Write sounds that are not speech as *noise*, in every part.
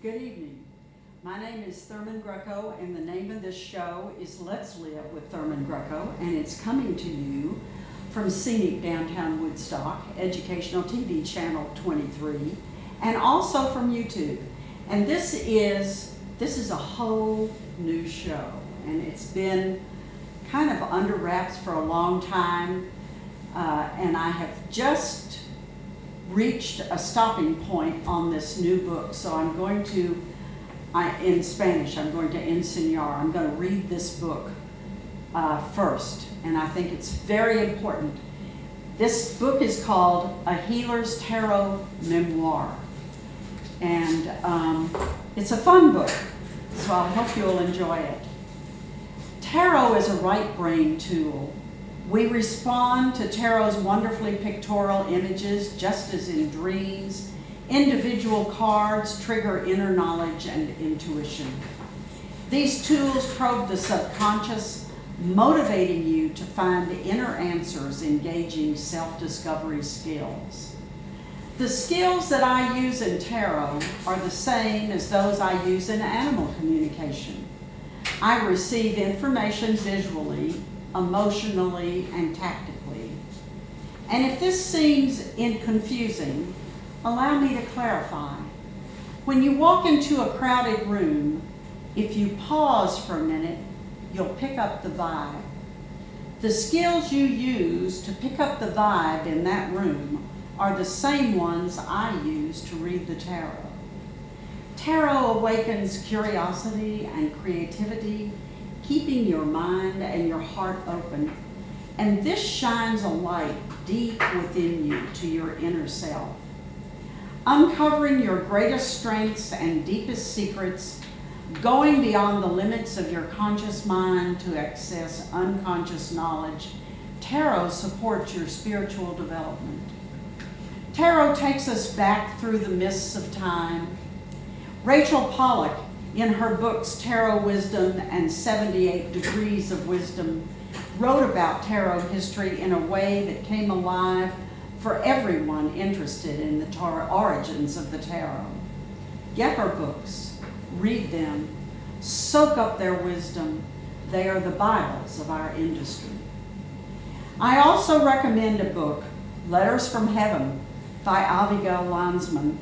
Good evening. My name is Thurman Greco, and the name of this show is Let's Live with Thurman Greco, and it's coming to you from scenic downtown Woodstock, educational TV channel 23, and also from YouTube. And this is this is a whole new show, and it's been kind of under wraps for a long time, uh, and I have just reached a stopping point on this new book. So I'm going to, I, in Spanish, I'm going to enseñar. I'm going to read this book uh, first, and I think it's very important. This book is called A Healer's Tarot Memoir, and um, it's a fun book, so I hope you'll enjoy it. Tarot is a right brain tool we respond to Tarot's wonderfully pictorial images just as in dreams. Individual cards trigger inner knowledge and intuition. These tools probe the subconscious, motivating you to find inner answers, engaging self-discovery skills. The skills that I use in tarot are the same as those I use in animal communication. I receive information visually emotionally, and tactically. And if this seems in confusing, allow me to clarify. When you walk into a crowded room, if you pause for a minute, you'll pick up the vibe. The skills you use to pick up the vibe in that room are the same ones I use to read the tarot. Tarot awakens curiosity and creativity keeping your mind and your heart open. And this shines a light deep within you to your inner self. Uncovering your greatest strengths and deepest secrets, going beyond the limits of your conscious mind to access unconscious knowledge, Tarot supports your spiritual development. Tarot takes us back through the mists of time. Rachel Pollack in her books Tarot Wisdom and 78 Degrees of Wisdom, wrote about tarot history in a way that came alive for everyone interested in the tar- origins of the tarot. Get her books, read them, soak up their wisdom. They are the Bibles of our industry. I also recommend a book, Letters from Heaven, by Abigail Landsman.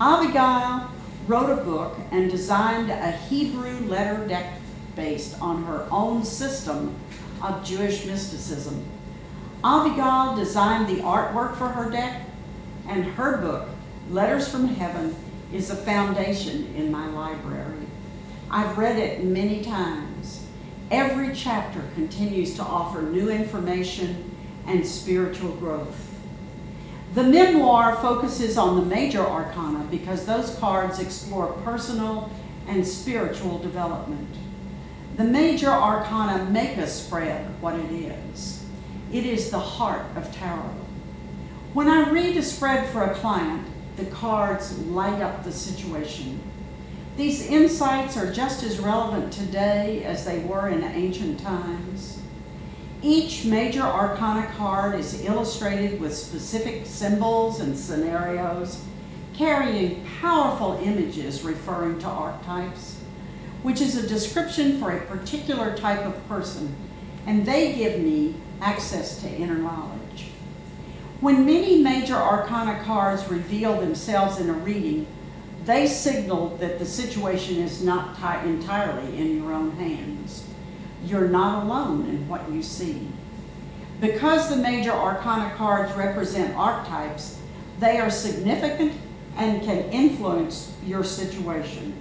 Abigail wrote a book and designed a Hebrew letter deck based on her own system of Jewish mysticism. Abigail designed the artwork for her deck, and her book, Letters from Heaven, is a foundation in my library. I've read it many times. Every chapter continues to offer new information and spiritual growth. The memoir focuses on the major arcana because those cards explore personal and spiritual development. The major arcana make us spread what it is. It is the heart of tarot. When I read a spread for a client, the cards light up the situation. These insights are just as relevant today as they were in ancient times. Each major arcana card is illustrated with specific symbols and scenarios, carrying powerful images referring to archetypes, which is a description for a particular type of person, and they give me access to inner knowledge. When many major arcana cards reveal themselves in a reading, they signal that the situation is not entirely in your own hands you're not alone in what you see. Because the major arcana cards represent archetypes, they are significant and can influence your situation.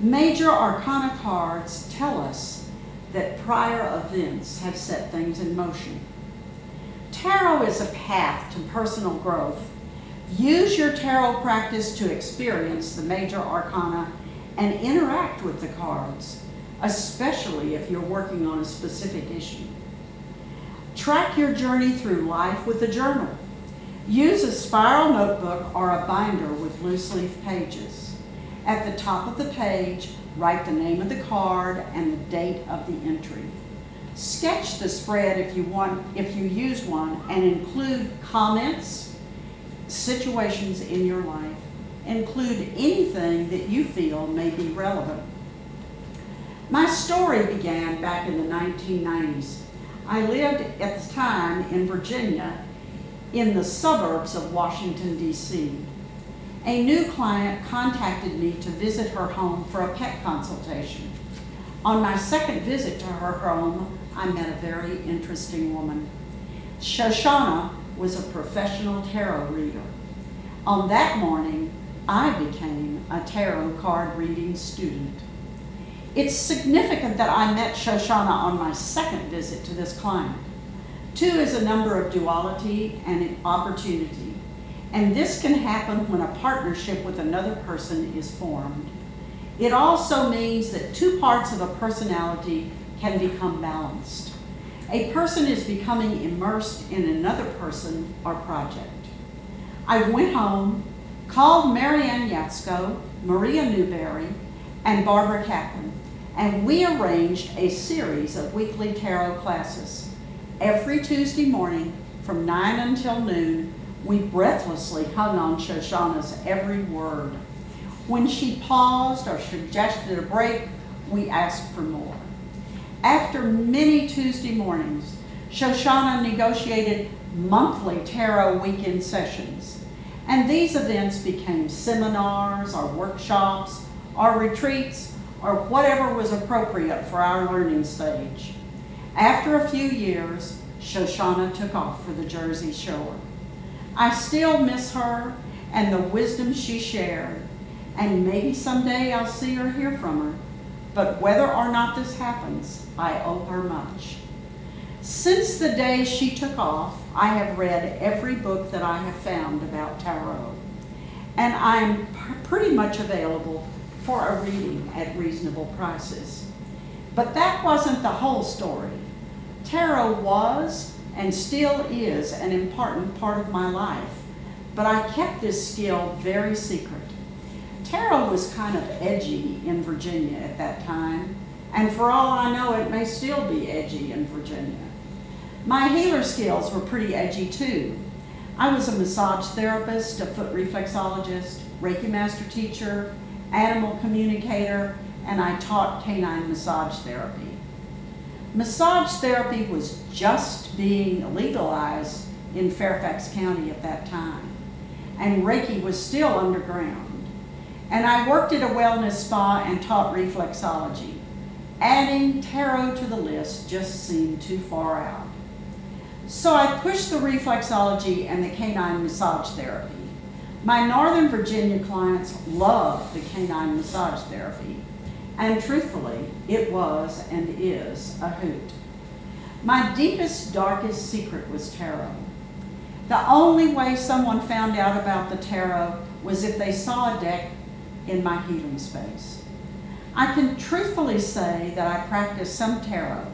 Major arcana cards tell us that prior events have set things in motion. Tarot is a path to personal growth. Use your tarot practice to experience the major arcana and interact with the cards especially if you're working on a specific issue. Track your journey through life with a journal. Use a spiral notebook or a binder with loose leaf pages. At the top of the page, write the name of the card and the date of the entry. Sketch the spread if you want, if you use one, and include comments, situations in your life, include anything that you feel may be relevant. My story began back in the 1990s. I lived at the time in Virginia in the suburbs of Washington, D.C. A new client contacted me to visit her home for a pet consultation. On my second visit to her home, I met a very interesting woman. Shoshana was a professional tarot reader. On that morning, I became a tarot card reading student. It's significant that I met Shoshana on my second visit to this client. Two is a number of duality and opportunity, and this can happen when a partnership with another person is formed. It also means that two parts of a personality can become balanced. A person is becoming immersed in another person or project. I went home, called Marianne Yatsko, Maria Newberry, and Barbara Kaplan, and we arranged a series of weekly tarot classes. Every Tuesday morning from 9 until noon, we breathlessly hung on Shoshana's every word. When she paused or suggested a break, we asked for more. After many Tuesday mornings, Shoshana negotiated monthly tarot weekend sessions. And these events became seminars or workshops or retreats or whatever was appropriate for our learning stage. After a few years, Shoshana took off for the Jersey Shore. I still miss her and the wisdom she shared, and maybe someday I'll see or hear from her. But whether or not this happens, I owe her much. Since the day she took off, I have read every book that I have found about tarot, and I'm pretty much available for a reading at reasonable prices. But that wasn't the whole story. Tarot was and still is an important part of my life, but I kept this skill very secret. Tarot was kind of edgy in Virginia at that time, and for all I know, it may still be edgy in Virginia. My healer skills were pretty edgy too. I was a massage therapist, a foot reflexologist, Reiki master teacher, animal communicator, and I taught canine massage therapy. Massage therapy was just being legalized in Fairfax County at that time, and Reiki was still underground. And I worked at a wellness spa and taught reflexology. Adding tarot to the list just seemed too far out. So I pushed the reflexology and the canine massage therapy. My Northern Virginia clients loved the canine massage therapy, and truthfully, it was and is a hoot. My deepest, darkest secret was tarot. The only way someone found out about the tarot was if they saw a deck in my healing space. I can truthfully say that I practice some tarot,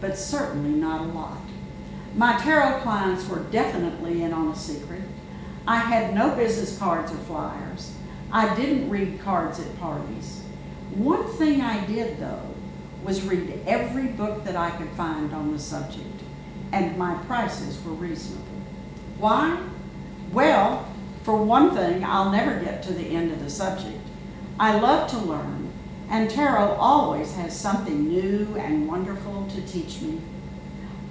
but certainly not a lot. My tarot clients were definitely in on a secret, I had no business cards or flyers. I didn't read cards at parties. One thing I did, though, was read every book that I could find on the subject, and my prices were reasonable. Why? Well, for one thing, I'll never get to the end of the subject. I love to learn, and tarot always has something new and wonderful to teach me.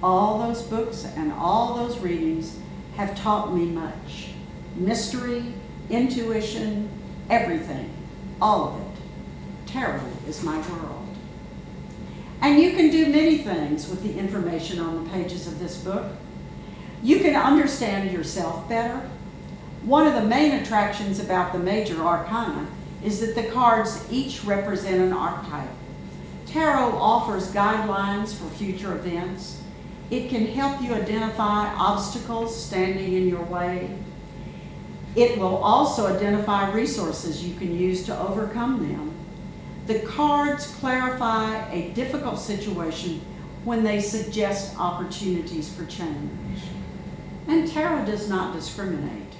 All those books and all those readings have taught me much mystery, intuition, everything, all of it. Tarot is my world. And you can do many things with the information on the pages of this book. You can understand yourself better. One of the main attractions about the major arcana is that the cards each represent an archetype. Tarot offers guidelines for future events. It can help you identify obstacles standing in your way it will also identify resources you can use to overcome them. The cards clarify a difficult situation when they suggest opportunities for change. And tarot does not discriminate.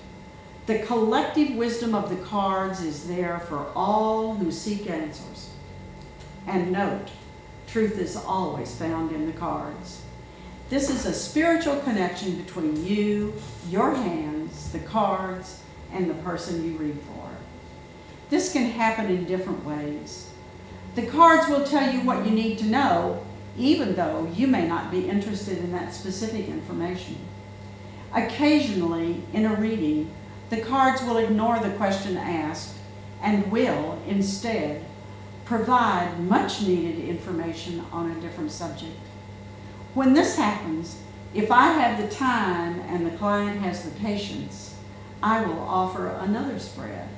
The collective wisdom of the cards is there for all who seek answers. And note, truth is always found in the cards. This is a spiritual connection between you, your hands, the cards, and the person you read for. This can happen in different ways. The cards will tell you what you need to know, even though you may not be interested in that specific information. Occasionally, in a reading, the cards will ignore the question asked and will, instead, provide much needed information on a different subject. When this happens, if I have the time and the client has the patience, I will offer another spread.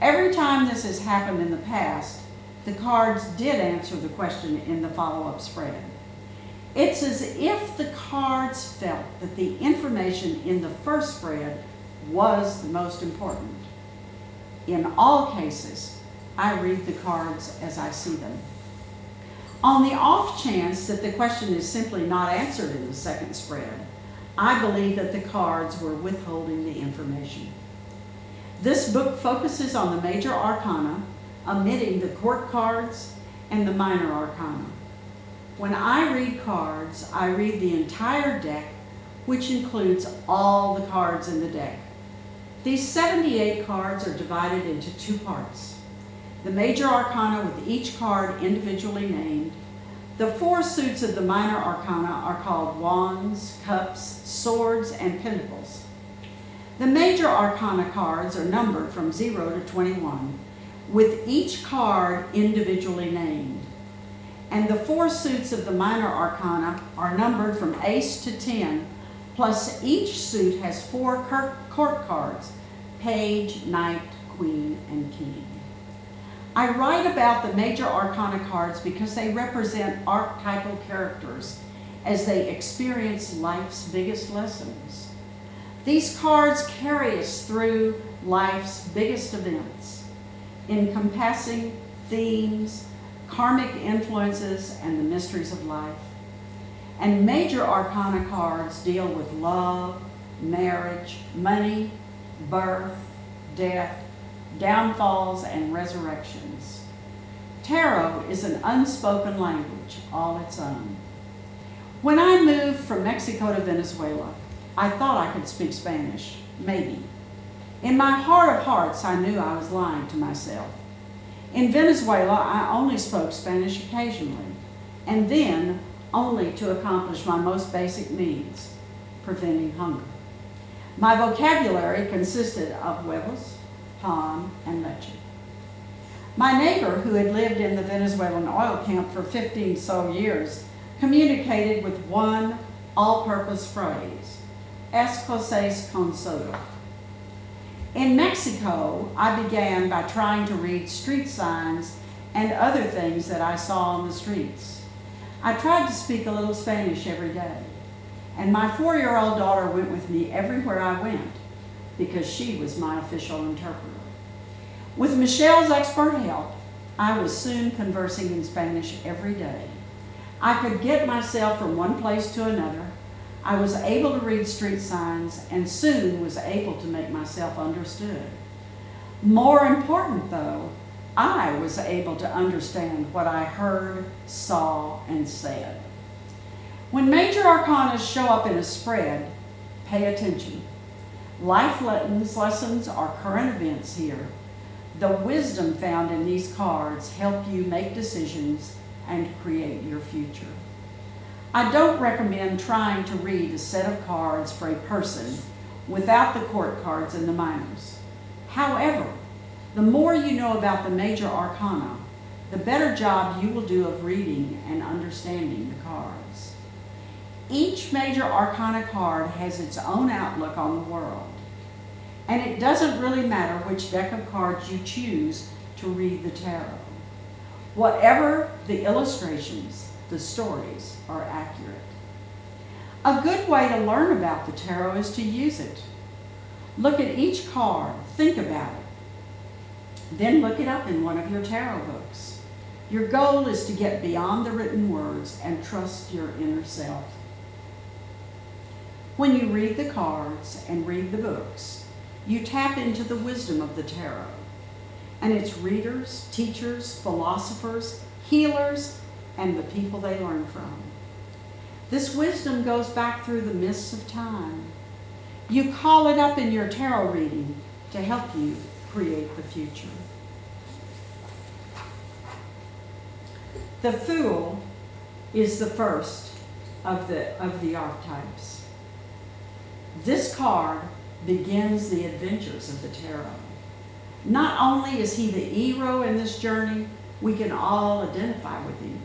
Every time this has happened in the past, the cards did answer the question in the follow-up spread. It's as if the cards felt that the information in the first spread was the most important. In all cases, I read the cards as I see them. On the off chance that the question is simply not answered in the second spread, I believe that the cards were withholding the information. This book focuses on the major arcana, omitting the court cards and the minor arcana. When I read cards, I read the entire deck, which includes all the cards in the deck. These 78 cards are divided into two parts the major arcana with each card individually named. The four suits of the minor arcana are called wands, cups, swords, and pentacles. The major arcana cards are numbered from 0 to 21, with each card individually named. And the four suits of the minor arcana are numbered from ace to 10, plus each suit has four court cards, page, knight, queen, and king. I write about the major arcana cards because they represent archetypal characters as they experience life's biggest lessons. These cards carry us through life's biggest events, encompassing themes, karmic influences, and the mysteries of life. And major arcana cards deal with love, marriage, money, birth, death, downfalls, and resurrections. Tarot is an unspoken language all its own. When I moved from Mexico to Venezuela, I thought I could speak Spanish, maybe. In my heart of hearts, I knew I was lying to myself. In Venezuela, I only spoke Spanish occasionally, and then only to accomplish my most basic needs, preventing hunger. My vocabulary consisted of huevos, pan, and leche. My neighbor, who had lived in the Venezuelan oil camp for 15 so years, communicated with one all-purpose phrase, escocés con. In Mexico, I began by trying to read street signs and other things that I saw on the streets. I tried to speak a little Spanish every day, and my four-year-old daughter went with me everywhere I went because she was my official interpreter. With Michelle's expert help, I was soon conversing in Spanish every day. I could get myself from one place to another. I was able to read street signs and soon was able to make myself understood. More important though, I was able to understand what I heard, saw, and said. When major arcanas show up in a spread, pay attention. Life lessons lessons are current events here. The wisdom found in these cards help you make decisions and create your future. I don't recommend trying to read a set of cards for a person without the court cards and the minors. However, the more you know about the major arcana, the better job you will do of reading and understanding the cards. Each major arcana card has its own outlook on the world. And it doesn't really matter which deck of cards you choose to read the tarot. Whatever the illustrations, the stories are accurate. A good way to learn about the tarot is to use it. Look at each card, think about it. Then look it up in one of your tarot books. Your goal is to get beyond the written words and trust your inner self. When you read the cards and read the books, you tap into the wisdom of the tarot and its readers, teachers, philosophers, healers, and the people they learn from. This wisdom goes back through the mists of time. You call it up in your tarot reading to help you create the future. The Fool is the first of the, of the archetypes. This card begins the adventures of the tarot. Not only is he the hero in this journey, we can all identify with him.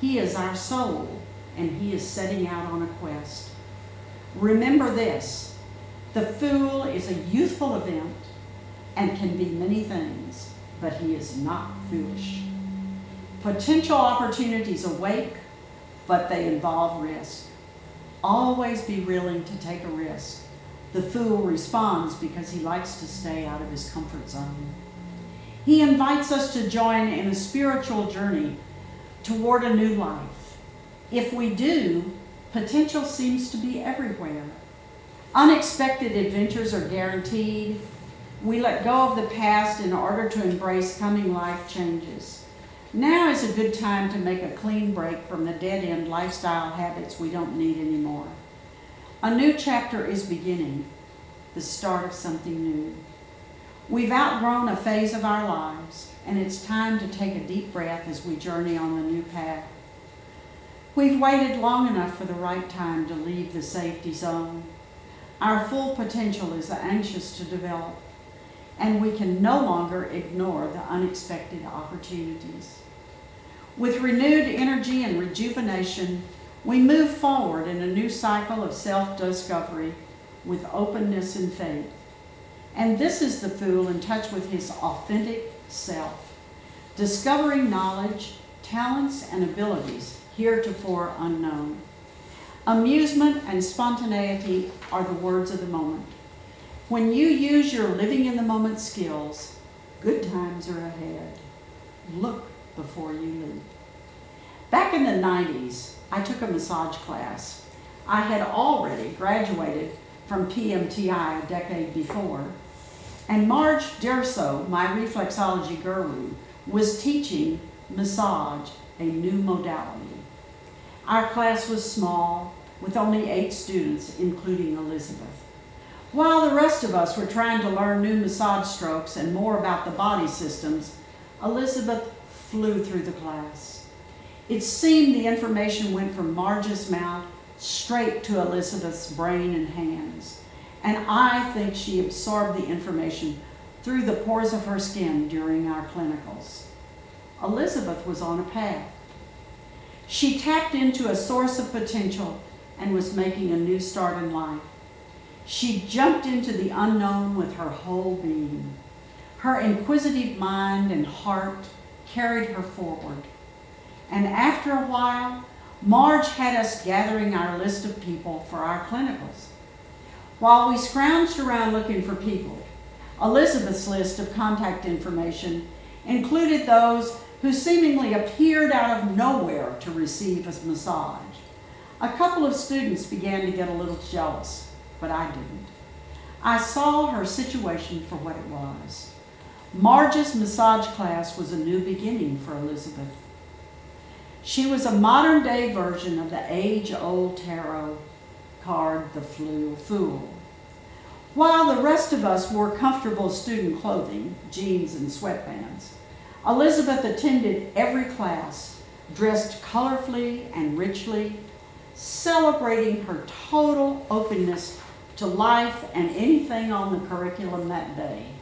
He is our soul, and he is setting out on a quest. Remember this the fool is a youthful event and can be many things, but he is not foolish. Potential opportunities awake, but they involve risk. Always be willing to take a risk. The fool responds because he likes to stay out of his comfort zone. He invites us to join in a spiritual journey toward a new life. If we do, potential seems to be everywhere. Unexpected adventures are guaranteed. We let go of the past in order to embrace coming life changes. Now is a good time to make a clean break from the dead end lifestyle habits we don't need anymore. A new chapter is beginning, the start of something new. We've outgrown a phase of our lives, and it's time to take a deep breath as we journey on the new path. We've waited long enough for the right time to leave the safety zone. Our full potential is anxious to develop, and we can no longer ignore the unexpected opportunities. With renewed energy and rejuvenation, we move forward in a new cycle of self discovery with openness and faith. And this is the fool in touch with his authentic self, discovering knowledge, talents, and abilities heretofore unknown. Amusement and spontaneity are the words of the moment. When you use your living in the moment skills, good times are ahead. Look before you leap. Back in the 90s, I took a massage class. I had already graduated from PMTI a decade before, and Marge Derso, my reflexology guru, was teaching massage, a new modality. Our class was small, with only eight students, including Elizabeth. While the rest of us were trying to learn new massage strokes and more about the body systems, Elizabeth flew through the class. It seemed the information went from Marge's mouth straight to Elizabeth's brain and hands. And I think she absorbed the information through the pores of her skin during our clinicals. Elizabeth was on a path. She tapped into a source of potential and was making a new start in life. She jumped into the unknown with her whole being. Her inquisitive mind and heart carried her forward. And after a while, Marge had us gathering our list of people for our clinicals. While we scrounged around looking for people, Elizabeth's list of contact information included those who seemingly appeared out of nowhere to receive a massage. A couple of students began to get a little jealous, but I didn't. I saw her situation for what it was. Marge's massage class was a new beginning for Elizabeth. She was a modern day version of the age old tarot card, the Fool. While the rest of us wore comfortable student clothing, jeans and sweatbands, Elizabeth attended every class dressed colorfully and richly, celebrating her total openness to life and anything on the curriculum that day.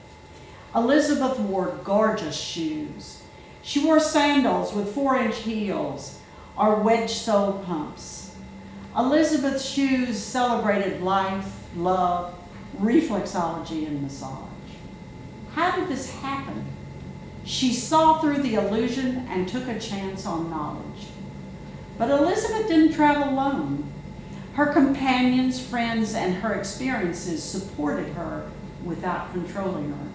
Elizabeth wore gorgeous shoes, she wore sandals with four inch heels or wedge sole pumps. Elizabeth's shoes celebrated life, love, reflexology, and massage. How did this happen? She saw through the illusion and took a chance on knowledge. But Elizabeth didn't travel alone. Her companions, friends, and her experiences supported her without controlling her.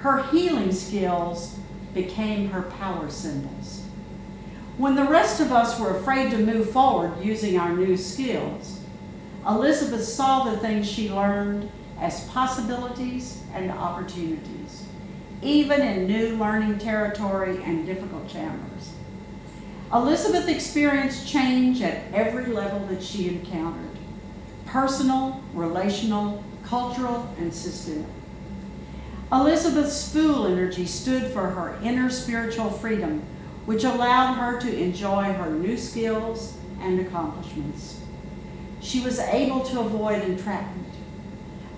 Her healing skills became her power symbols. When the rest of us were afraid to move forward using our new skills, Elizabeth saw the things she learned as possibilities and opportunities, even in new learning territory and difficult chapters. Elizabeth experienced change at every level that she encountered personal, relational, cultural, and systemic. Elizabeth's fool energy stood for her inner spiritual freedom, which allowed her to enjoy her new skills and accomplishments. She was able to avoid entrapment.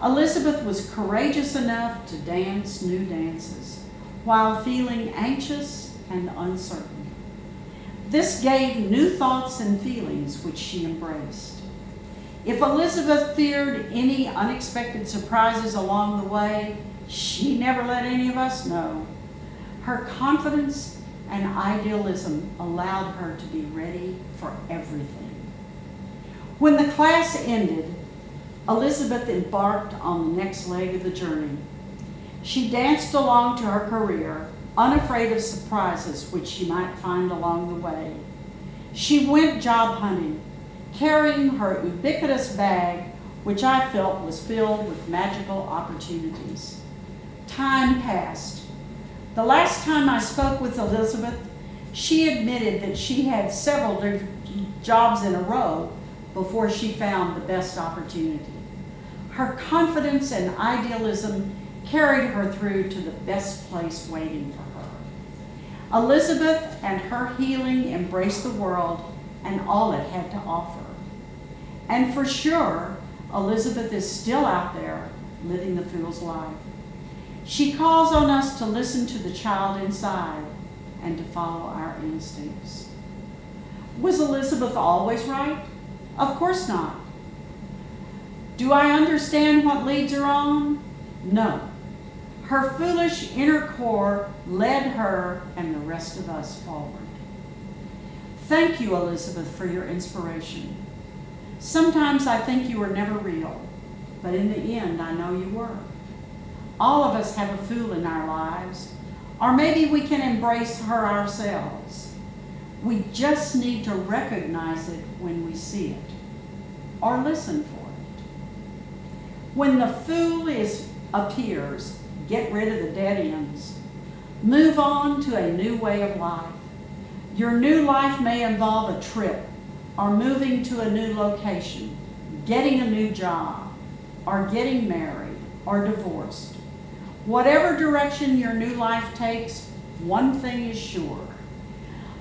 Elizabeth was courageous enough to dance new dances while feeling anxious and uncertain. This gave new thoughts and feelings which she embraced. If Elizabeth feared any unexpected surprises along the way, she never let any of us know. Her confidence and idealism allowed her to be ready for everything. When the class ended, Elizabeth embarked on the next leg of the journey. She danced along to her career, unafraid of surprises which she might find along the way. She went job hunting, carrying her ubiquitous bag, which I felt was filled with magical opportunities. Time passed. The last time I spoke with Elizabeth, she admitted that she had several jobs in a row before she found the best opportunity. Her confidence and idealism carried her through to the best place waiting for her. Elizabeth and her healing embraced the world and all it had to offer. And for sure, Elizabeth is still out there living the fool's life. She calls on us to listen to the child inside and to follow our instincts. Was Elizabeth always right? Of course not. Do I understand what leads her on? No. Her foolish inner core led her and the rest of us forward. Thank you, Elizabeth, for your inspiration. Sometimes I think you were never real, but in the end, I know you were. All of us have a fool in our lives, or maybe we can embrace her ourselves. We just need to recognize it when we see it, or listen for it. When the fool is, appears, get rid of the dead ends. Move on to a new way of life. Your new life may involve a trip, or moving to a new location, getting a new job, or getting married, or divorced. Whatever direction your new life takes, one thing is sure.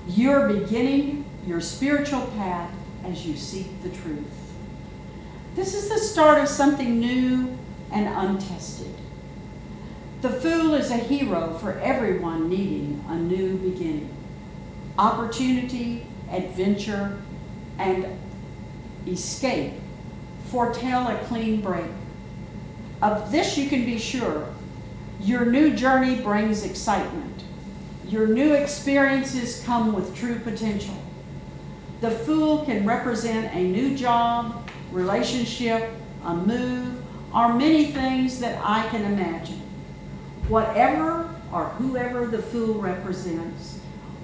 You're beginning your spiritual path as you seek the truth. This is the start of something new and untested. The fool is a hero for everyone needing a new beginning. Opportunity, adventure, and escape foretell a clean break. Of this you can be sure. Your new journey brings excitement. Your new experiences come with true potential. The fool can represent a new job, relationship, a move, or many things that I can imagine. Whatever or whoever the fool represents,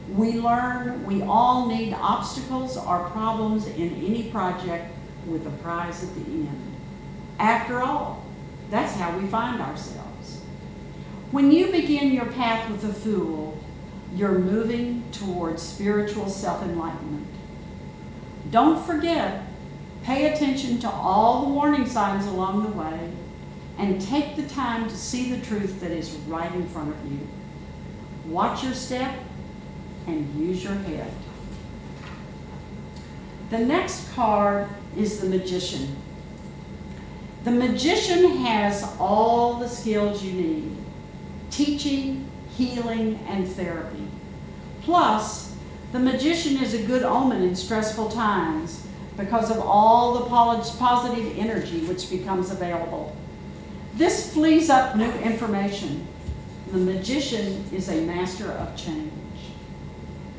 we learn we all need obstacles or problems in any project with a prize at the end. After all, that's how we find ourselves. When you begin your path with the fool, you're moving towards spiritual self-enlightenment. Don't forget, pay attention to all the warning signs along the way and take the time to see the truth that is right in front of you. Watch your step and use your head. The next card is the magician. The magician has all the skills you need teaching, healing, and therapy. Plus, the magician is a good omen in stressful times because of all the positive energy which becomes available. This flees up new information. The magician is a master of change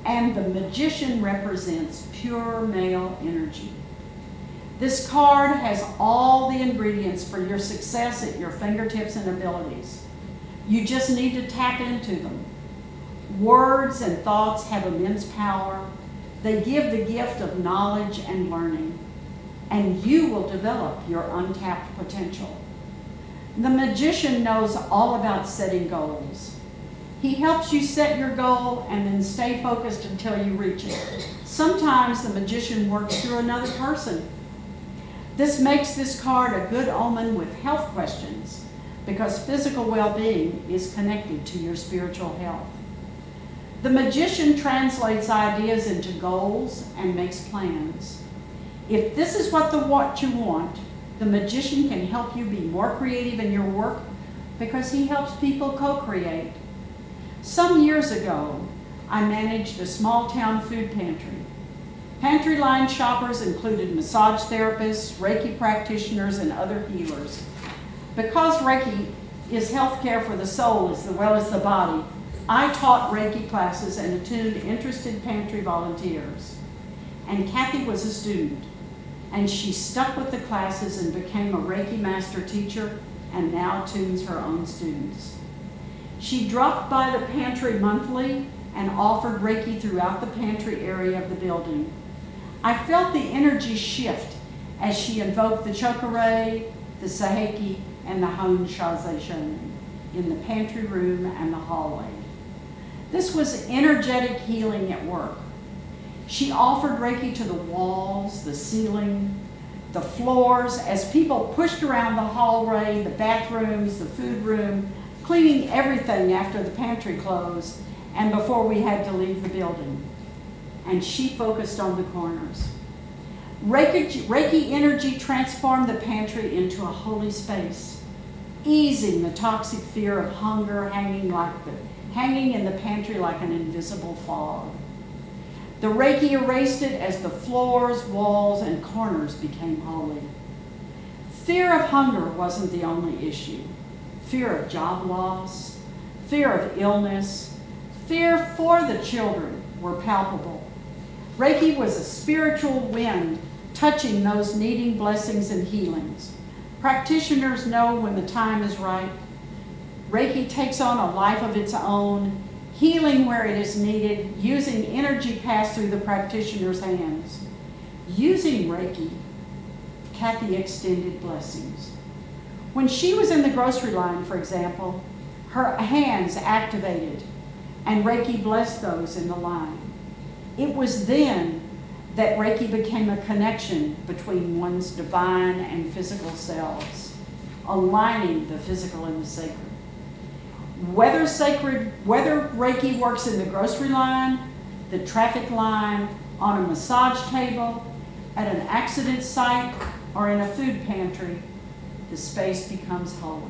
and the magician represents pure male energy. This card has all the ingredients for your success at your fingertips and abilities. You just need to tap into them. Words and thoughts have immense power. They give the gift of knowledge and learning, and you will develop your untapped potential. The magician knows all about setting goals. He helps you set your goal and then stay focused until you reach it. Sometimes the magician works through another person. This makes this card a good omen with health questions because physical well-being is connected to your spiritual health. The magician translates ideas into goals and makes plans. If this is what the what you want, the magician can help you be more creative in your work because he helps people co-create. Some years ago, I managed a small town food pantry. Pantry line shoppers included massage therapists, Reiki practitioners, and other healers. Because Reiki is health care for the soul as well as the body, I taught Reiki classes and attuned interested pantry volunteers. And Kathy was a student. And she stuck with the classes and became a Reiki master teacher and now tunes her own students. She dropped by the pantry monthly and offered Reiki throughout the pantry area of the building. I felt the energy shift as she invoked the Chokurei, the Seiheki, and the Shaze Shonin in the pantry room and the hallway. This was energetic healing at work. She offered Reiki to the walls, the ceiling, the floors as people pushed around the hallway, the bathrooms, the food room, cleaning everything after the pantry closed and before we had to leave the building. And she focused on the corners. Reiki, Reiki energy transformed the pantry into a holy space, easing the toxic fear of hunger hanging like the hanging in the pantry like an invisible fog. The Reiki erased it as the floors, walls, and corners became holy. Fear of hunger wasn't the only issue. Fear of job loss, fear of illness, fear for the children were palpable. Reiki was a spiritual wind touching those needing blessings and healings. Practitioners know when the time is right. Reiki takes on a life of its own healing where it is needed, using energy passed through the practitioner's hands. Using Reiki, Kathy extended blessings. When she was in the grocery line, for example, her hands activated and Reiki blessed those in the line. It was then that Reiki became a connection between one's divine and physical selves, aligning the physical and the sacred. Whether sacred, whether Reiki works in the grocery line, the traffic line, on a massage table, at an accident site, or in a food pantry, the space becomes holy.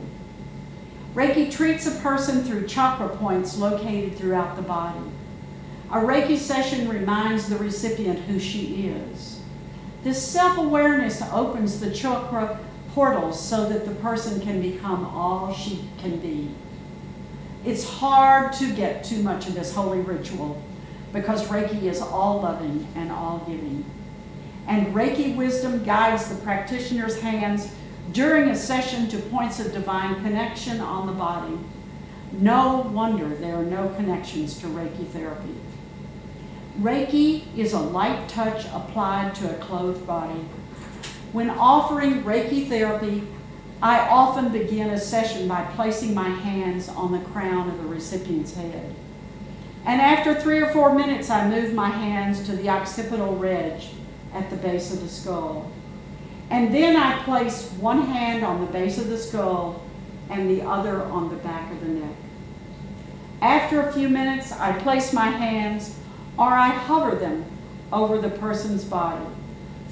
Reiki treats a person through chakra points located throughout the body. A Reiki session reminds the recipient who she is. This self awareness opens the chakra portals so that the person can become all she can be. It's hard to get too much of this holy ritual because Reiki is all loving and all giving. And Reiki wisdom guides the practitioner's hands during a session to points of divine connection on the body. No wonder there are no connections to Reiki therapy. Reiki is a light touch applied to a clothed body. When offering Reiki therapy, I often begin a session by placing my hands on the crown of the recipient's head. And after three or four minutes, I move my hands to the occipital ridge at the base of the skull. And then I place one hand on the base of the skull and the other on the back of the neck. After a few minutes, I place my hands or I hover them over the person's body,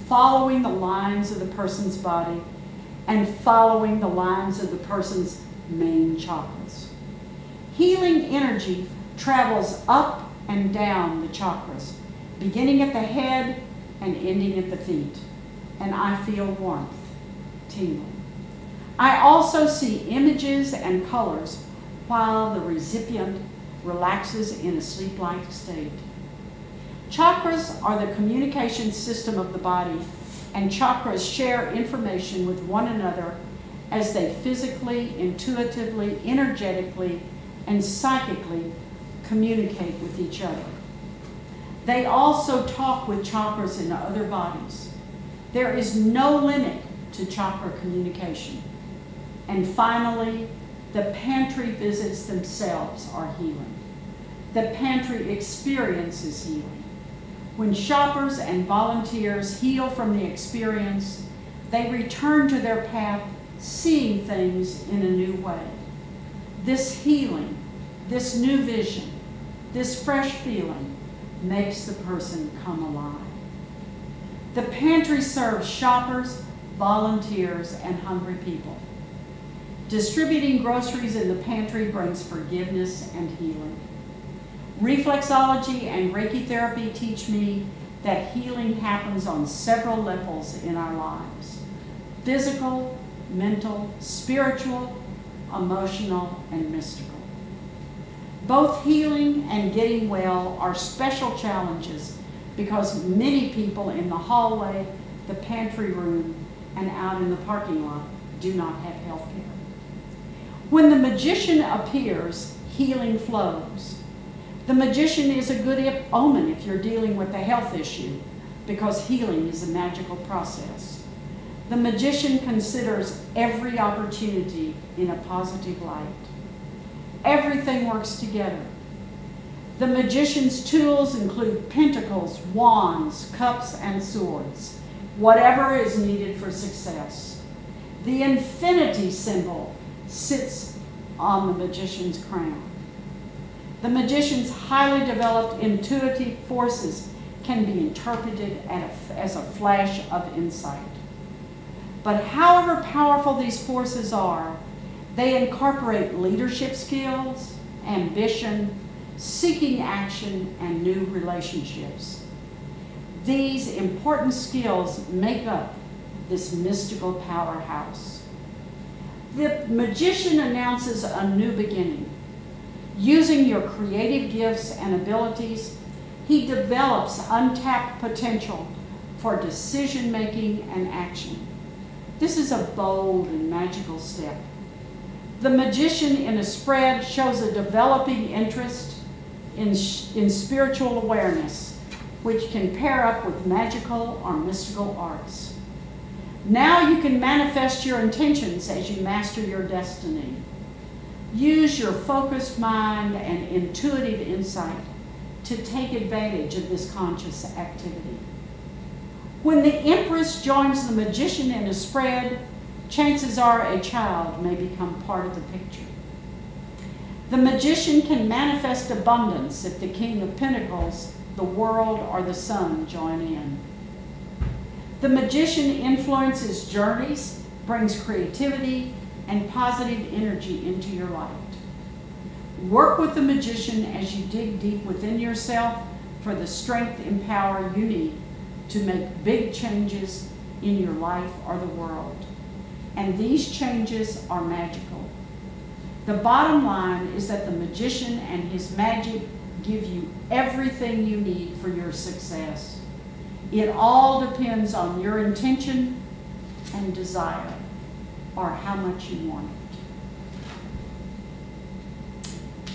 following the lines of the person's body and following the lines of the person's main chakras. Healing energy travels up and down the chakras, beginning at the head and ending at the feet. And I feel warmth, tingling. I also see images and colors while the recipient relaxes in a sleep-like state. Chakras are the communication system of the body and chakras share information with one another as they physically, intuitively, energetically, and psychically communicate with each other. They also talk with chakras in other bodies. There is no limit to chakra communication. And finally, the pantry visits themselves are healing. The pantry experience is healing. When shoppers and volunteers heal from the experience, they return to their path seeing things in a new way. This healing, this new vision, This fresh feeling makes the person come alive. The pantry serves shoppers, volunteers, and hungry people. Distributing groceries in the pantry brings forgiveness and healing. Reflexology and Reiki therapy teach me that healing happens on several levels in our lives physical, mental, spiritual, emotional, and mystical. Both healing and getting well are special challenges because many people in the hallway, the pantry room, and out in the parking lot do not have health care. When the magician appears, healing flows. The magician is a good omen if you're dealing with a health issue because healing is a magical process. The magician considers every opportunity in a positive light. Everything works together. The magician's tools include pentacles, wands, cups, and swords, whatever is needed for success. The infinity symbol sits on the magician's crown. The magician's highly developed intuitive forces can be interpreted as a flash of insight. But however powerful these forces are, they incorporate leadership skills, ambition, seeking action, and new relationships. These important skills make up this mystical powerhouse. The magician announces a new beginning. Using your creative gifts and abilities, he develops untapped potential for decision making and action. This is a bold and magical step. The magician in a spread shows a developing interest in, in spiritual awareness, which can pair up with magical or mystical arts. Now you can manifest your intentions as you master your destiny. Use your focused mind and intuitive insight to take advantage of this conscious activity. When the empress joins the magician in a spread, chances are a child may become part of the picture. The magician can manifest abundance if the king of pentacles, the world, or the sun join in. The magician influences journeys, brings creativity and positive energy into your life. Work with the magician as you dig deep within yourself for the strength and power you need to make big changes in your life or the world. And these changes are magical. The bottom line is that the magician and his magic give you everything you need for your success. It all depends on your intention and desire, or how much you want it.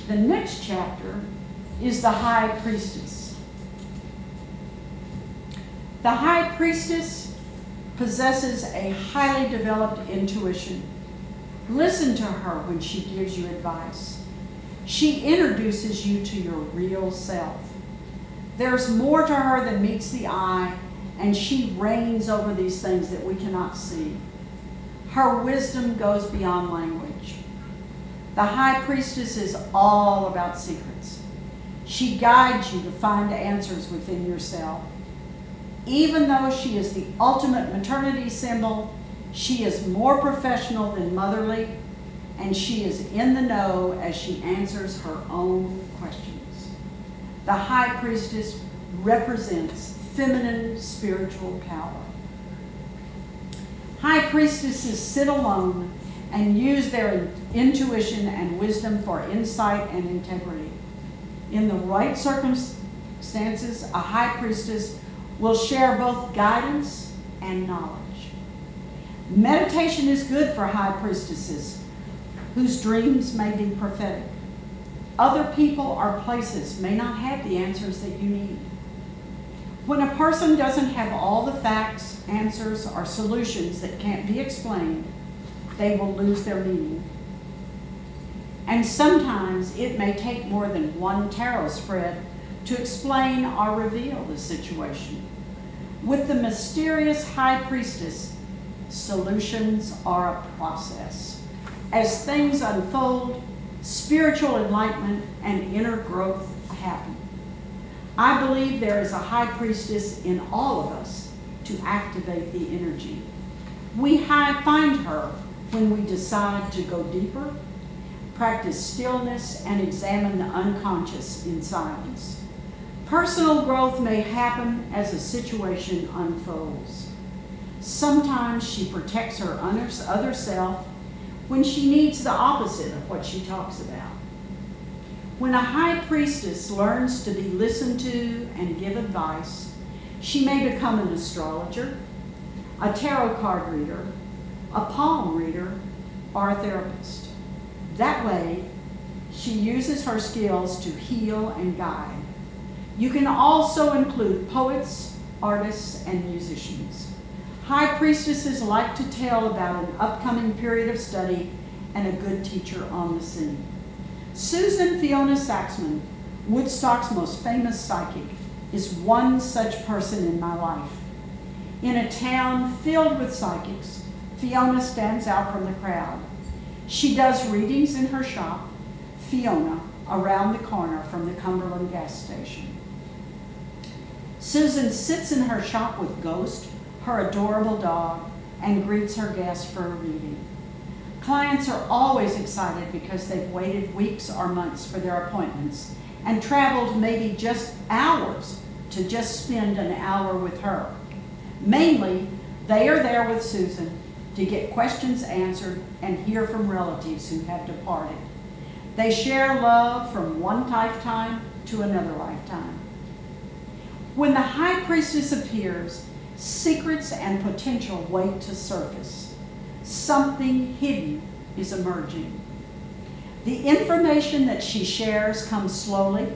The next chapter is the High Priestess. The high priestess possesses a highly developed intuition. Listen to her when she gives you advice. She introduces you to your real self. There's more to her than meets the eye, and she reigns over these things that we cannot see. Her wisdom goes beyond language. The high priestess is all about secrets. She guides you to find answers within yourself. Even though she is the ultimate maternity symbol, she is more professional than motherly, and she is in the know as she answers her own questions. The high priestess represents feminine spiritual power. High priestesses sit alone and use their intuition and wisdom for insight and integrity. In the right circumstances, a high priestess will share both guidance and knowledge. Meditation is good for high priestesses whose dreams may be prophetic. Other people or places may not have the answers that you need. When a person doesn't have all the facts, answers, or solutions that can't be explained, they will lose their meaning. And sometimes it may take more than one tarot spread to explain or reveal the situation. With the mysterious high priestess, solutions are a process. As things unfold, spiritual enlightenment and inner growth happen. I believe there is a high priestess in all of us to activate the energy. We find her when we decide to go deeper, practice stillness, and examine the unconscious in silence. Personal growth may happen as a situation unfolds. Sometimes she protects her other self when she needs the opposite of what she talks about. When a high priestess learns to be listened to and give advice, she may become an astrologer, a tarot card reader, a palm reader, or a therapist. That way, she uses her skills to heal and guide. You can also include poets, artists, and musicians. High priestesses like to tell about an upcoming period of study and a good teacher on the scene. Susan Fiona Saxman, Woodstock's most famous psychic, is one such person in my life. In a town filled with psychics, Fiona stands out from the crowd. She does readings in her shop, Fiona, around the corner from the Cumberland gas station. Susan sits in her shop with Ghost, her adorable dog, and greets her guests for a reading. Clients are always excited because they've waited weeks or months for their appointments and traveled maybe just hours to just spend an hour with her. Mainly, they are there with Susan to get questions answered and hear from relatives who have departed. They share love from one lifetime to another lifetime. When the high priestess appears, secrets and potential wait to surface. Something hidden is emerging. The information that she shares comes slowly.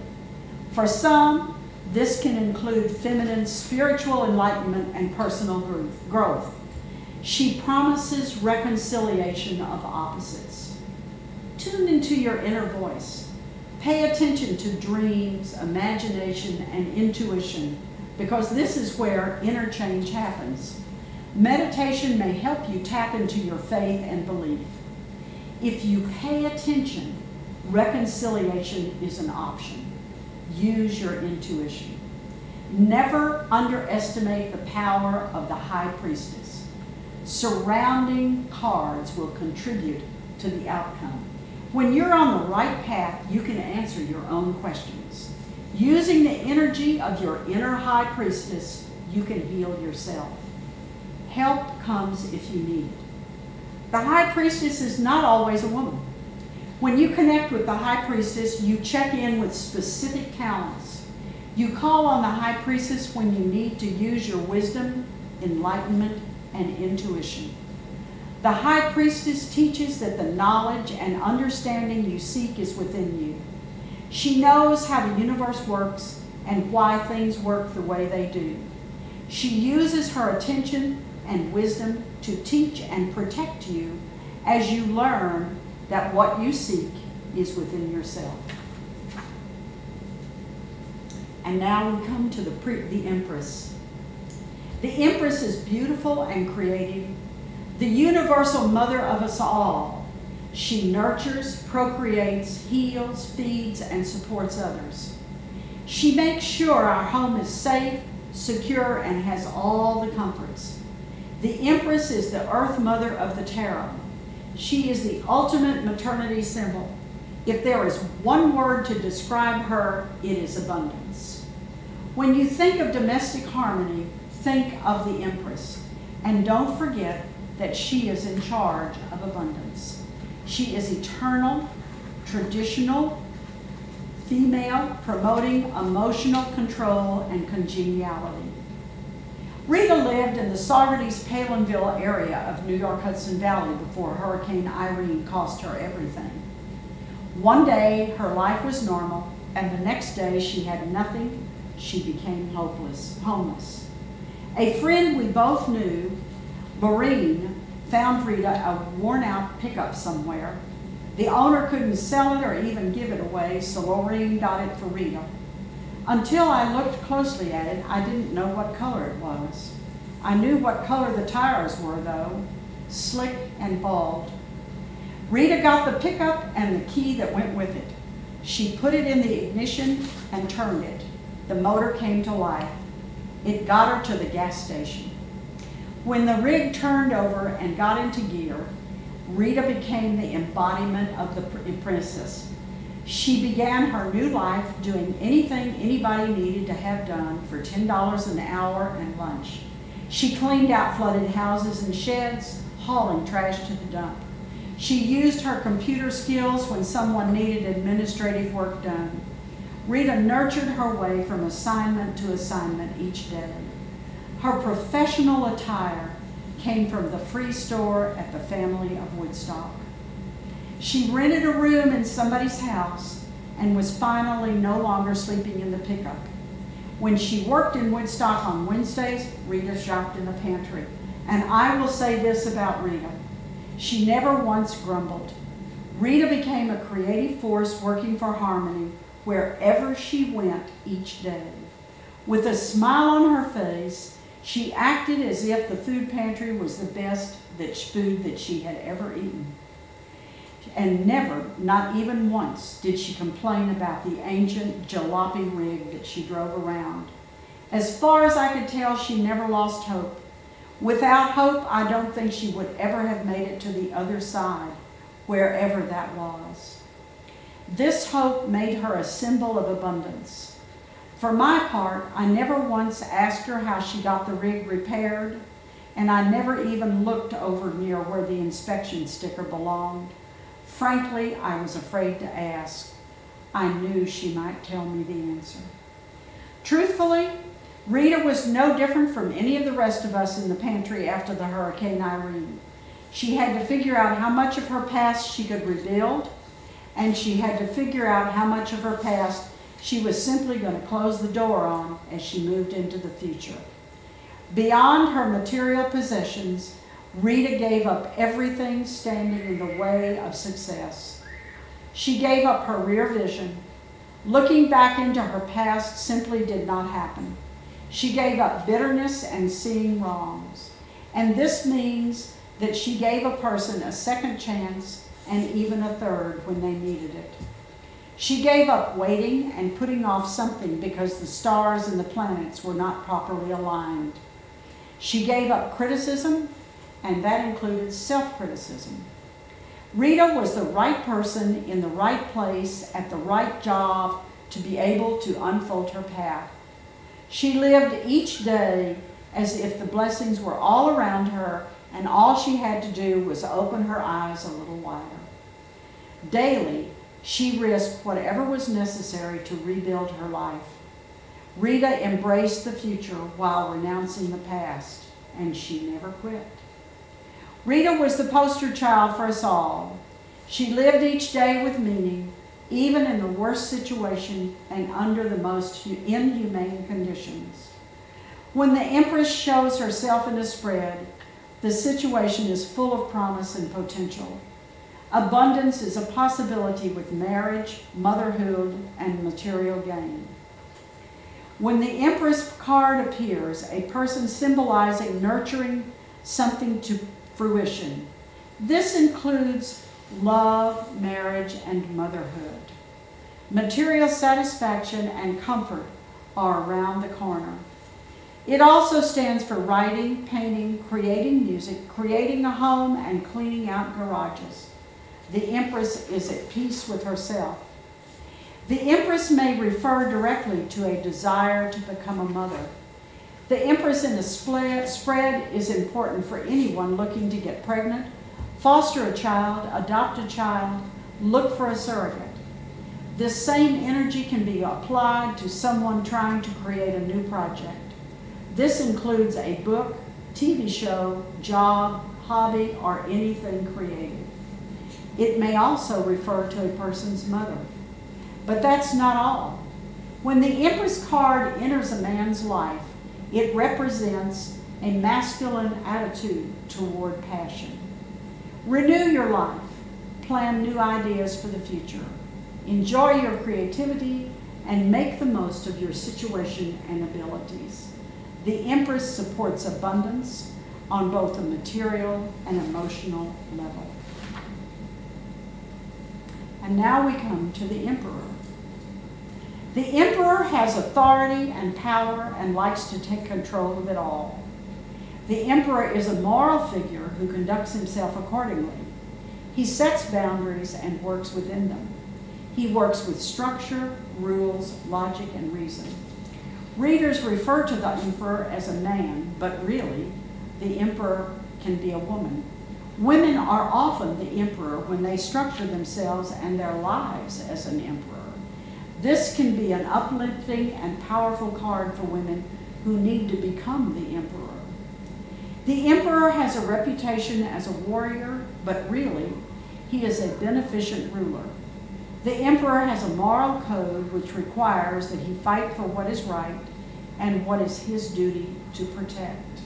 For some, this can include feminine spiritual enlightenment and personal growth. She promises reconciliation of opposites. Tune into your inner voice. Pay attention to dreams, imagination, and intuition because this is where interchange happens. Meditation may help you tap into your faith and belief. If you pay attention, reconciliation is an option. Use your intuition. Never underestimate the power of the high priestess. Surrounding cards will contribute to the outcome. When you're on the right path, you can answer your own questions. Using the energy of your inner high priestess, you can heal yourself. Help comes if you need it. The high priestess is not always a woman. When you connect with the high priestess, you check in with specific talents. You call on the high priestess when you need to use your wisdom, enlightenment, and intuition. The high priestess teaches that the knowledge and understanding you seek is within you. She knows how the universe works and why things work the way they do. She uses her attention and wisdom to teach and protect you as you learn that what you seek is within yourself. And now we come to the, the Empress. The Empress is beautiful and creative, the universal mother of us all she nurtures, procreates, heals, feeds, and supports others. She makes sure our home is safe, secure, and has all the comforts. The Empress is the Earth Mother of the Tarot. She is the ultimate maternity symbol. If there is one word to describe her, it is abundance. When you think of domestic harmony, think of the Empress. And don't forget that she is in charge of abundance. She is eternal, traditional, female, promoting emotional control and congeniality. Rita lived in the Saugerties Palenville area of New York Hudson Valley before Hurricane Irene cost her everything. One day, her life was normal, and the next day, she had nothing. She became hopeless, homeless. A friend we both knew, Maureen, found Rita a worn out pickup somewhere. The owner couldn't sell it or even give it away, so Lorraine got it for Rita. Until I looked closely at it, I didn't know what color it was. I knew what color the tires were, though slick and bald. Rita got the pickup and the key that went with it. She put it in the ignition and turned it. The motor came to life. It got her to the gas station. When the rig turned over and got into gear, Rita became the embodiment of the princess. She began her new life doing anything anybody needed to have done for $10 an hour and lunch. She cleaned out flooded houses and sheds, hauling trash to the dump. She used her computer skills when someone needed administrative work done. Rita nurtured her way from assignment to assignment each day. Her professional attire came from the free store at the family of Woodstock. She rented a room in somebody's house and was finally no longer sleeping in the pickup. When she worked in Woodstock on Wednesdays, Rita shopped in the pantry. And I will say this about Rita. She never once grumbled. Rita became a creative force working for Harmony wherever she went each day. With a smile on her face, she acted as if the food pantry was the best that food that she had ever eaten. And never, not even once, did she complain about the ancient jalopy rig that she drove around. As far as I could tell, she never lost hope. Without hope, I don't think she would ever have made it to the other side, wherever that was. This hope made her a symbol of abundance. For my part, I never once asked her how she got the rig repaired, and I never even looked over near where the inspection sticker belonged. Frankly, I was afraid to ask. I knew she might tell me the answer. Truthfully, Rita was no different from any of the rest of us in the pantry after the Hurricane Irene. She had to figure out how much of her past she could rebuild, and she had to figure out how much of her past she was simply going to close the door on as she moved into the future. Beyond her material possessions, Rita gave up everything standing in the way of success. She gave up her rear vision. Looking back into her past simply did not happen. She gave up bitterness and seeing wrongs. And this means that she gave a person a second chance and even a third when they needed it. She gave up waiting and putting off something because the stars and the planets were not properly aligned. She gave up criticism, and that included self criticism. Rita was the right person in the right place at the right job to be able to unfold her path. She lived each day as if the blessings were all around her and all she had to do was open her eyes a little wider. Daily, she risked whatever was necessary to rebuild her life. Rita embraced the future while renouncing the past, and she never quit. Rita was the poster child for us all. She lived each day with meaning, even in the worst situation and under the most inhumane conditions. When the Empress shows herself in a spread, the situation is full of promise and potential. Abundance is a possibility with marriage, motherhood, and material gain. When the Empress card appears, a person symbolizing nurturing something to fruition. This includes love, marriage, and motherhood. Material satisfaction and comfort are around the corner. It also stands for writing, painting, creating music, creating a home, and cleaning out garages. The Empress is at peace with herself. The Empress may refer directly to a desire to become a mother. The Empress in the spread is important for anyone looking to get pregnant, foster a child, adopt a child, look for a surrogate. This same energy can be applied to someone trying to create a new project. This includes a book, TV show, job, hobby, or anything creative. It may also refer to a person's mother. But that's not all. When the Empress card enters a man's life, it represents a masculine attitude toward passion. Renew your life. Plan new ideas for the future. Enjoy your creativity and make the most of your situation and abilities. The Empress supports abundance on both a material and emotional level. And now we come to the Emperor. The emperor has authority and power and likes to take control of it all. The emperor is a moral figure who conducts himself accordingly. He sets boundaries and works within them. He works with structure, rules, logic, and reason. Readers refer to the emperor as a man, but really, the emperor can be a woman. Women are often the emperor when they structure themselves and their lives as an emperor. This can be an uplifting and powerful card for women who need to become the emperor. The emperor has a reputation as a warrior, but really, he is a beneficent ruler. The emperor has a moral code which requires that he fight for what is right and what is his duty to protect.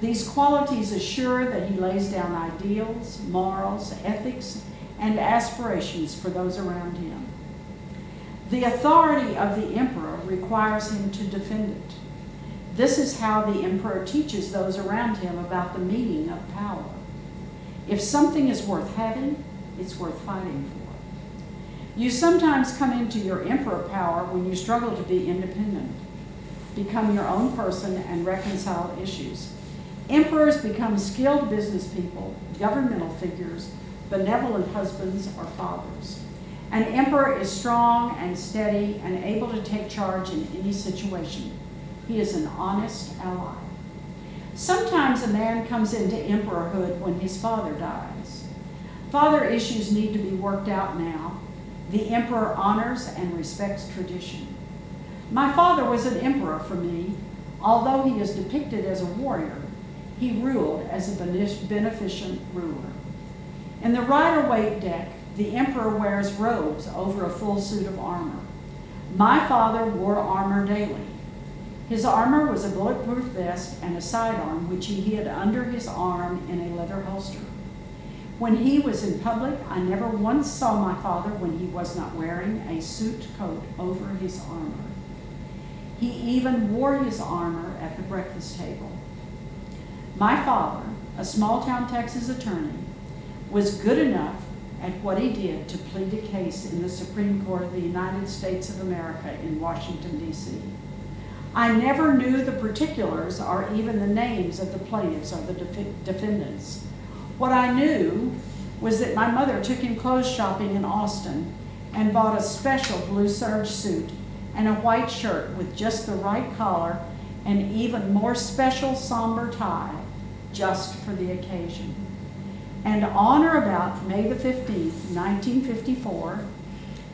These qualities assure that he lays down ideals, morals, ethics, and aspirations for those around him. The authority of the emperor requires him to defend it. This is how the emperor teaches those around him about the meaning of power. If something is worth having, it's worth fighting for. You sometimes come into your emperor power when you struggle to be independent, become your own person, and reconcile issues. Emperors become skilled business people, governmental figures, benevolent husbands or fathers. An emperor is strong and steady and able to take charge in any situation. He is an honest ally. Sometimes a man comes into emperorhood when his father dies. Father issues need to be worked out now. The emperor honors and respects tradition. My father was an emperor for me. Although he is depicted as a warrior, he ruled as a beneficent ruler. In the Rider-Waite deck, the emperor wears robes over a full suit of armor. My father wore armor daily. His armor was a bulletproof vest and a sidearm which he hid under his arm in a leather holster. When he was in public, I never once saw my father when he was not wearing a suit coat over his armor. He even wore his armor at the breakfast table. My father, a small town Texas attorney, was good enough at what he did to plead a case in the Supreme Court of the United States of America in Washington, D.C. I never knew the particulars or even the names of the plaintiffs or the def defendants. What I knew was that my mother took him clothes shopping in Austin and bought a special blue serge suit and a white shirt with just the right collar and even more special somber tie just for the occasion. And on or about May the 15th, 1954,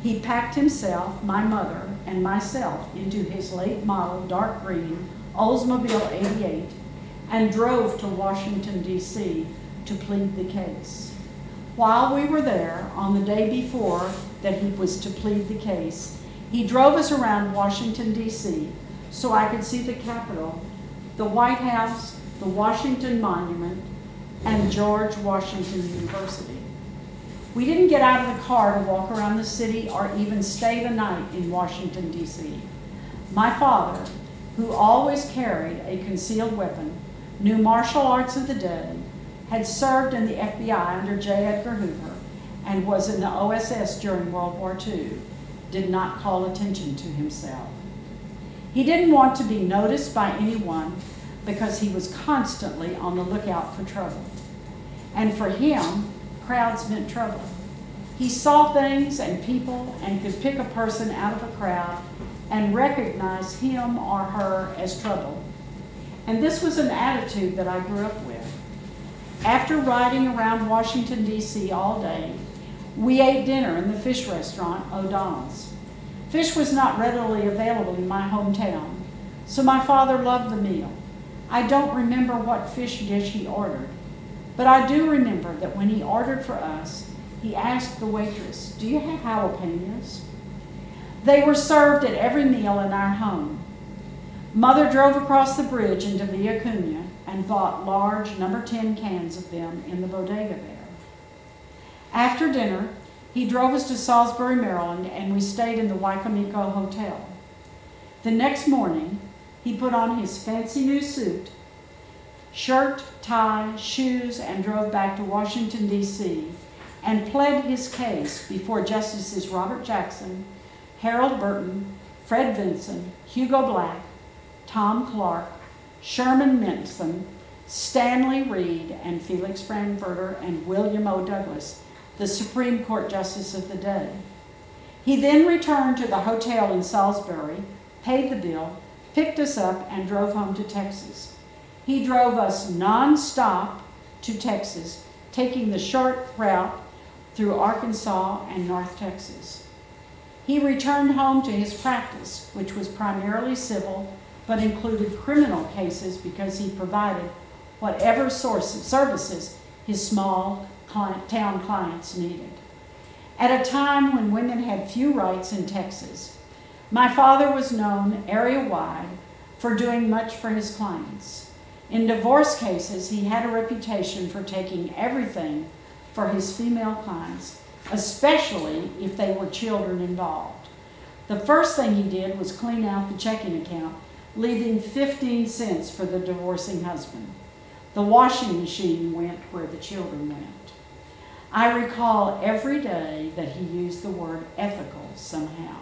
he packed himself, my mother, and myself into his late model dark green Oldsmobile 88 and drove to Washington, D.C. to plead the case. While we were there, on the day before that he was to plead the case, he drove us around Washington, D.C. so I could see the Capitol, the White House, the Washington Monument, and George Washington University. We didn't get out of the car to walk around the city or even stay the night in Washington, D.C. My father, who always carried a concealed weapon, knew martial arts of the day, had served in the FBI under J. Edgar Hoover, and was in the OSS during World War II, did not call attention to himself. He didn't want to be noticed by anyone because he was constantly on the lookout for trouble. And for him, crowds meant trouble. He saw things and people and could pick a person out of a crowd and recognize him or her as trouble. And this was an attitude that I grew up with. After riding around Washington, D.C. all day, we ate dinner in the fish restaurant, O'Donnell's. Fish was not readily available in my hometown, so my father loved the meal. I don't remember what fish dish he ordered, but I do remember that when he ordered for us, he asked the waitress, Do you have jalapenos? They were served at every meal in our home. Mother drove across the bridge into Villa Acuña and bought large number 10 cans of them in the bodega there. After dinner, he drove us to Salisbury, Maryland, and we stayed in the Wicomico Hotel. The next morning, he put on his fancy new suit, shirt, tie, shoes, and drove back to Washington, D.C., and pled his case before Justices Robert Jackson, Harold Burton, Fred Vinson, Hugo Black, Tom Clark, Sherman Minton, Stanley Reed, and Felix Frankfurter, and William O. Douglas, the Supreme Court Justice of the day. He then returned to the hotel in Salisbury, paid the bill, picked us up, and drove home to Texas. He drove us nonstop to Texas, taking the short route through Arkansas and North Texas. He returned home to his practice, which was primarily civil but included criminal cases because he provided whatever sources, services his small client, town clients needed. At a time when women had few rights in Texas, my father was known area wide for doing much for his clients. In divorce cases, he had a reputation for taking everything for his female clients, especially if they were children involved. The first thing he did was clean out the checking account, leaving 15 cents for the divorcing husband. The washing machine went where the children went. I recall every day that he used the word ethical somehow.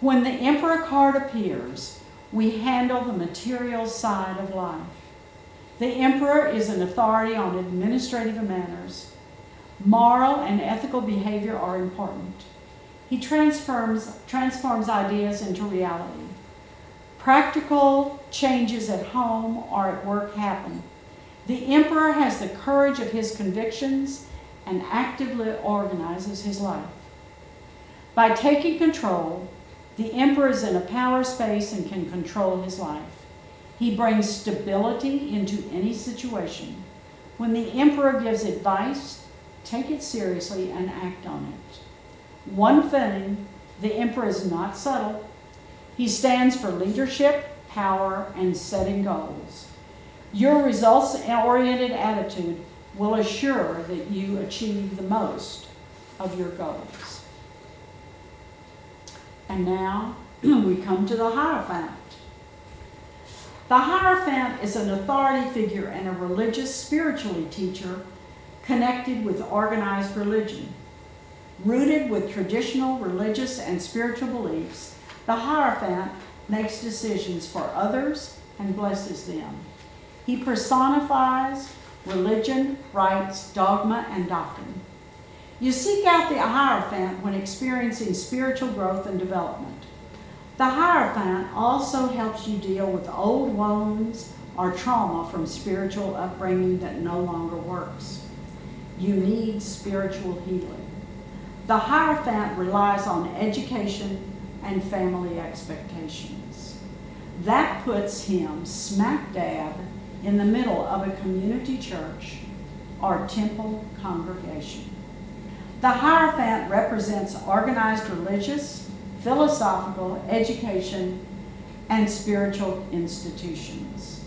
When the emperor card appears, we handle the material side of life. The emperor is an authority on administrative matters. Moral and ethical behavior are important. He transforms, transforms ideas into reality. Practical changes at home or at work happen. The emperor has the courage of his convictions and actively organizes his life. By taking control, the emperor is in a power space and can control his life. He brings stability into any situation. When the emperor gives advice, take it seriously and act on it. One thing, the emperor is not subtle. He stands for leadership, power, and setting goals. Your results oriented attitude will assure that you achieve the most of your goals. And now *clears throat* we come to the Hierophant. The Hierophant is an authority figure and a religious spiritually teacher connected with organized religion. Rooted with traditional religious and spiritual beliefs, the Hierophant makes decisions for others and blesses them. He personifies religion, rites, dogma, and doctrine. You seek out the Hierophant when experiencing spiritual growth and development. The Hierophant also helps you deal with old wounds or trauma from spiritual upbringing that no longer works. You need spiritual healing. The Hierophant relies on education and family expectations. That puts him smack dab in the middle of a community church or temple congregation. The Hierophant represents organized religious, philosophical, education, and spiritual institutions.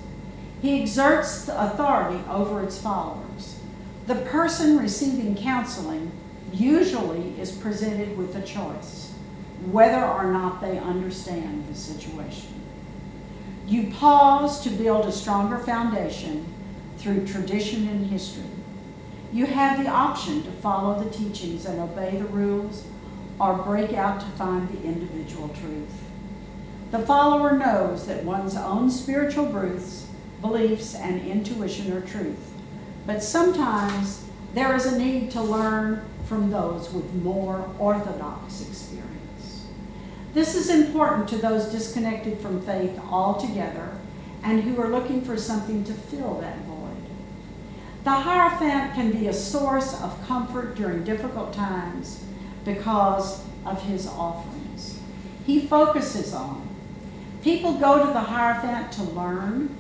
He exerts authority over its followers. The person receiving counseling usually is presented with a choice, whether or not they understand the situation. You pause to build a stronger foundation through tradition and history. You have the option to follow the teachings and obey the rules or break out to find the individual truth. The follower knows that one's own spiritual beliefs, beliefs and intuition are truth, but sometimes there is a need to learn from those with more orthodox experience. This is important to those disconnected from faith altogether and who are looking for something to fill that void. The Hierophant can be a source of comfort during difficult times because of his offerings. He focuses on. People go to the Hierophant to learn,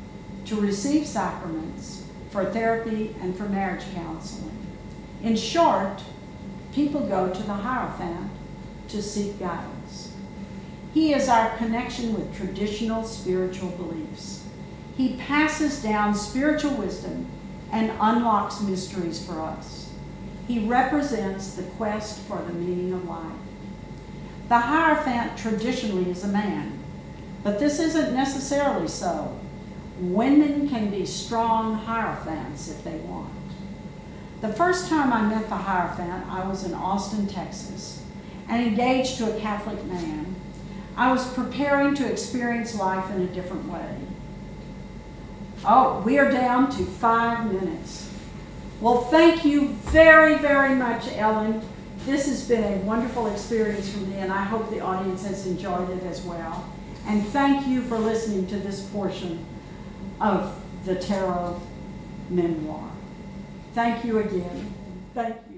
to receive sacraments, for therapy, and for marriage counseling. In short, people go to the Hierophant to seek guidance. He is our connection with traditional spiritual beliefs. He passes down spiritual wisdom and unlocks mysteries for us. He represents the quest for the meaning of life. The Hierophant traditionally is a man, but this isn't necessarily so. Women can be strong Hierophants if they want. The first time I met the Hierophant, I was in Austin, Texas, and engaged to a Catholic man. I was preparing to experience life in a different way. Oh, we are down to five minutes. Well, thank you very, very much, Ellen. This has been a wonderful experience for me, and I hope the audience has enjoyed it as well. And thank you for listening to this portion of the Tarot memoir. Thank you again. Thank you.